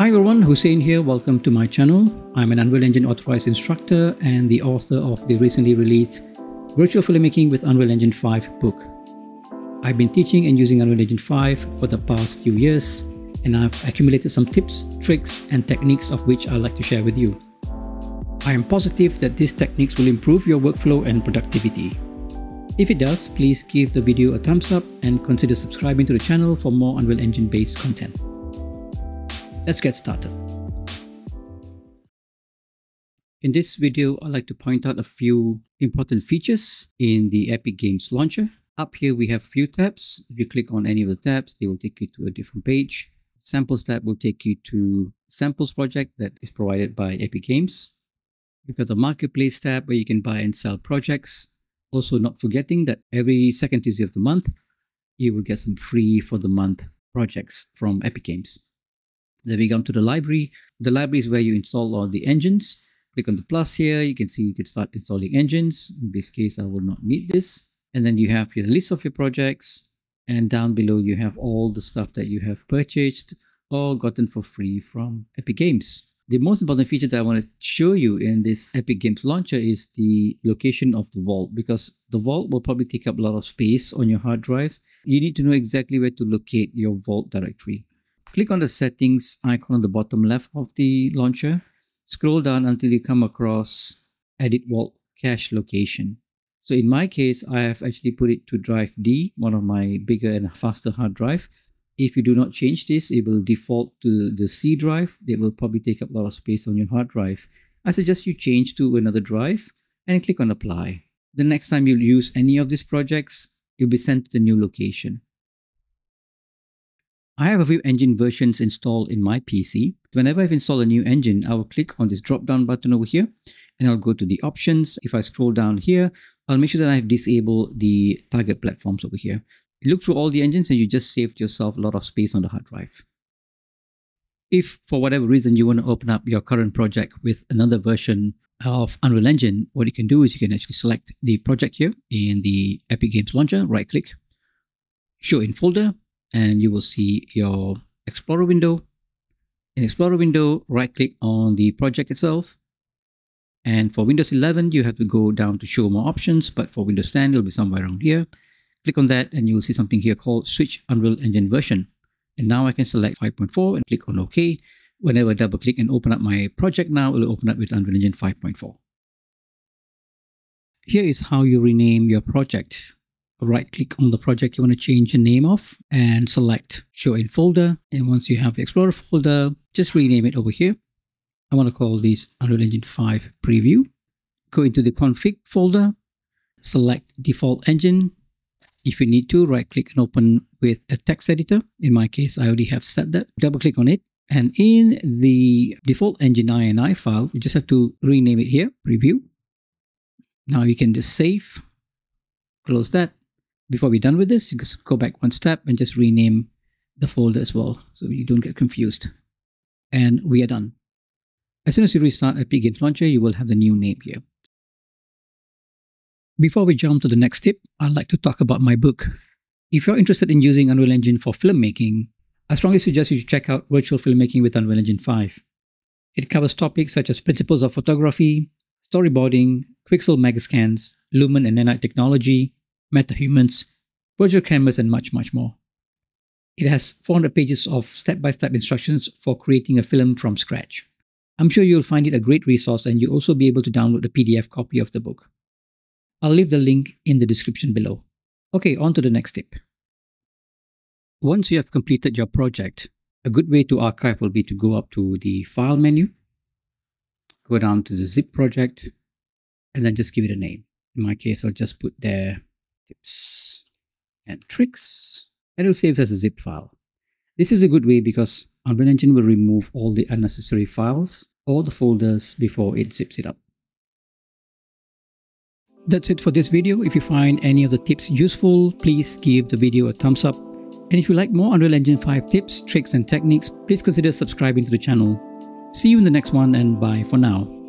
Hi everyone, Hussin here. Welcome to my channel. I'm an Unreal Engine authorized instructor and the author of the recently released Virtual Filmmaking with Unreal Engine 5 book. I've been teaching and using Unreal Engine 5 for the past few years and I've accumulated some tips, tricks and techniques of which I'd like to share with you. I am positive that these techniques will improve your workflow and productivity. If it does, please give the video a thumbs up and consider subscribing to the channel for more Unreal Engine based content. Let's get started. In this video, I'd like to point out a few important features in the Epic Games Launcher. Up here, we have a few tabs. If you click on any of the tabs, they will take you to a different page. Samples tab will take you to Samples project that is provided by Epic Games. You've got the Marketplace tab where you can buy and sell projects. Also, not forgetting that every second Tuesday of the month, you will get some free for the month projects from Epic Games. Then we come to the library. The library is where you install all the engines. Click on the plus here. You can see you can start installing engines. In this case, I will not need this. And then you have your list of your projects. And down below, you have all the stuff that you have purchased or gotten for free from Epic Games. The most important feature that I want to show you in this Epic Games Launcher is the location of the vault because the vault will probably take up a lot of space on your hard drives. You need to know exactly where to locate your vault directory. Click on the settings icon on the bottom left of the launcher. Scroll down until you come across edit vault cache location. So in my case, I have actually put it to drive D, one of my bigger and faster hard drive. If you do not change this, it will default to the C drive. It will probably take up a lot of space on your hard drive. I suggest you change to another drive and click on apply. The next time you use any of these projects, you'll be sent to the new location. I have a few engine versions installed in my PC. Whenever I've installed a new engine, I will click on this drop down button over here and I'll go to the options. If I scroll down here, I'll make sure that I've disabled the target platforms over here. look through all the engines and you just saved yourself a lot of space on the hard drive. If for whatever reason you want to open up your current project with another version of Unreal Engine, what you can do is you can actually select the project here in the Epic Games Launcher, right click, show in folder, and you will see your Explorer window. In Explorer window, right click on the project itself. And for Windows 11, you have to go down to show more options, but for Windows 10, it'll be somewhere around here. Click on that and you'll see something here called Switch Unreal Engine version. And now I can select 5.4 and click on OK. Whenever I double click and open up my project now, it'll open up with Unreal Engine 5.4. Here is how you rename your project right click on the project you want to change the name of and select show in folder. And once you have the Explorer folder, just rename it over here. I want to call this Unreal Engine 5 preview. Go into the config folder, select default engine. If you need to, right click and open with a text editor. In my case, I already have set that. Double click on it. And in the default engine INI file, you just have to rename it here, preview. Now you can just save, close that, before we're done with this, you just go back one step and just rename the folder as well so you don't get confused. And we are done. As soon as you restart Games Launcher, you will have the new name here. Before we jump to the next tip, I'd like to talk about my book. If you're interested in using Unreal Engine for filmmaking, I strongly suggest you check out Virtual Filmmaking with Unreal Engine 5. It covers topics such as principles of photography, storyboarding, Quixel megascans, Lumen and Nanite technology, metahumans, virtual cameras, and much, much more. It has 400 pages of step-by-step instructions for creating a film from scratch. I'm sure you'll find it a great resource and you'll also be able to download a PDF copy of the book. I'll leave the link in the description below. Okay, on to the next tip. Once you have completed your project, a good way to archive will be to go up to the File menu, go down to the zip project, and then just give it a name. In my case, I'll just put there tips and tricks, and it'll save as a zip file. This is a good way because Unreal Engine will remove all the unnecessary files or the folders before it zips it up. That's it for this video. If you find any of the tips useful, please give the video a thumbs up. And if you like more Unreal Engine 5 tips, tricks and techniques, please consider subscribing to the channel. See you in the next one and bye for now.